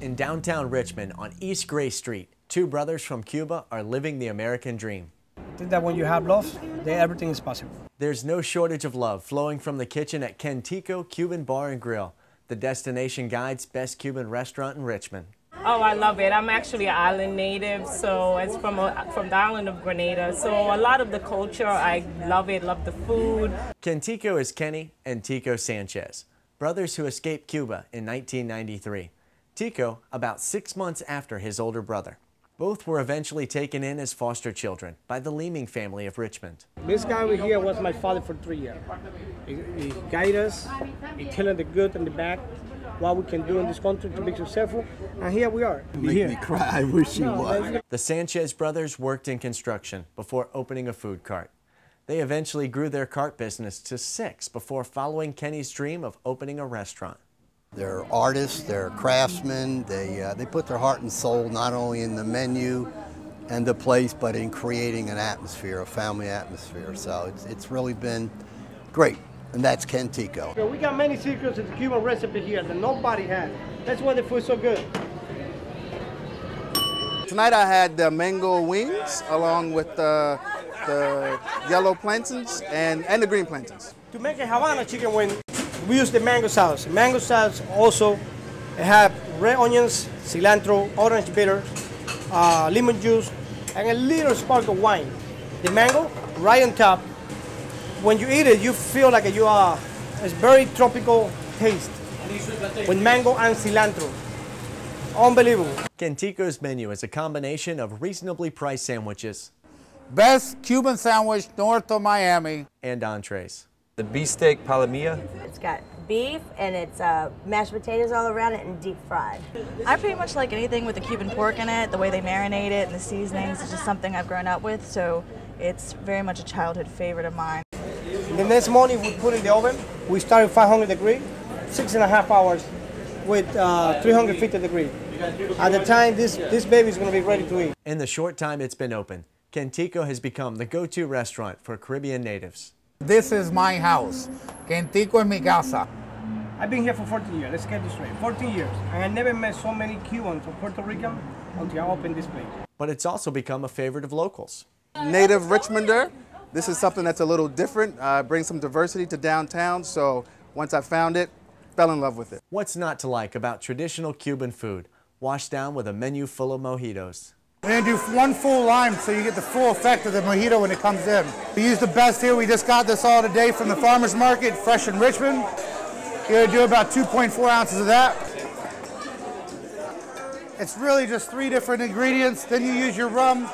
in downtown Richmond on East Gray Street, two brothers from Cuba are living the American dream. I think that when you have love, then everything is possible. There's no shortage of love flowing from the kitchen at Kenn-Tico Cuban Bar and Grill, the Destination Guide's best Cuban restaurant in Richmond. Oh, I love it. I'm actually an island native, so it's from a, from the island of Grenada. So a lot of the culture, I love it. Love the food. Kenn-Tico is Kenny and Tico Sanchez, brothers who escaped Cuba in 1993. Tico about six months after his older brother. Both were eventually taken in as foster children by the Leeming family of Richmond. This guy over here was my father for three years. He, he guided us, he tell us the good and the bad, what we can do in this country to be successful, and here we are. Make here. me cry. I wish you would. The Sanchez brothers worked in construction before opening a food cart. They eventually grew their cart business to six before following Kenny's dream of opening a restaurant. They're artists, they're craftsmen. They, uh, they put their heart and soul not only in the menu and the place, but in creating an atmosphere, a family atmosphere. So it's, it's really been great. And that's Kenn-Tico. We got many secrets of the Cuban recipe here that nobody has. That's why the food's so good. Tonight I had the mango wings along with the, the yellow plantains and, and the green plantains. To make a Havana chicken wing, we use the mango sauce. Mango sauce also have red onions, cilantro, orange bitter, uh, lemon juice, and a little spark of wine. The mango right on top. When you eat it, you feel like you are. It's very tropical taste with mango and cilantro. Unbelievable. Kenn-Tico's menu is a combination of reasonably priced sandwiches Best Cuban sandwich north of Miami. and entrees. The beefsteak palomilla. It's got beef and it's uh, mashed potatoes all around it and deep fried. I pretty much like anything with the Cuban pork in it. The way they marinate it and the seasonings is just something I've grown up with, so it's very much a childhood favorite of mine. The next morning we put it in the oven. We start at 500 degree, six and a half hours with uh, 350 degree. At the time, this, this baby is going to be ready to eat. In the short time it's been open, Kenn-Tico has become the go-to restaurant for Caribbean natives. This is my house. Kenn-Tico es mi casa. I've been here for 14 years. Let's get this straight. 14 years. And I never met so many Cubans or Puerto Rican until I opened this place. But it's also become a favorite of locals. Native Richmonder. This is something that's a little different, uh, brings some diversity to downtown. So once I found it, fell in love with it. What's not to like about traditional Cuban food, washed down with a menu full of mojitos? We're gonna do one full lime so you get the full effect of the mojito when it comes in. We use the best here. We just got this all today from the farmer's market, fresh in Richmond. You're gonna do about 2.4 ounces of that. It's really just three different ingredients. Then you use your rum,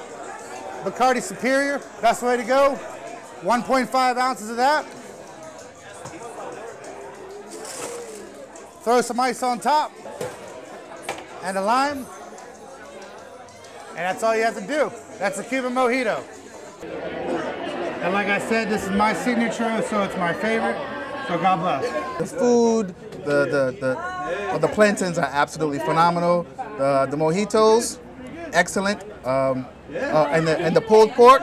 Bacardi Superior, best way to go. 1.5 ounces of that. Throw some ice on top and a lime. And that's all you have to do. That's a Cuban mojito. And like I said, this is my signature, so it's my favorite. So God bless. The food, the, the, the, well, the plantains are absolutely phenomenal. The, the mojitos, excellent. Um, uh, and, the, and the pulled pork,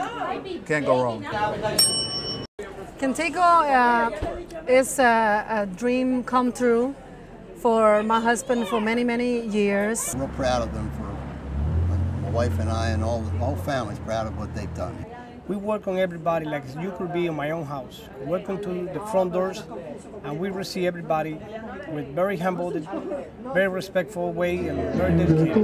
can't go wrong. Kenn-Tico uh, is a, a dream come true for my husband for many, many years. I'm real proud of them for my wife and I and all the whole family's proud of what they've done. We work on everybody like you could be in my own house. Welcome to the front doors, and we receive everybody with very humble, very respectful way and very dedicated.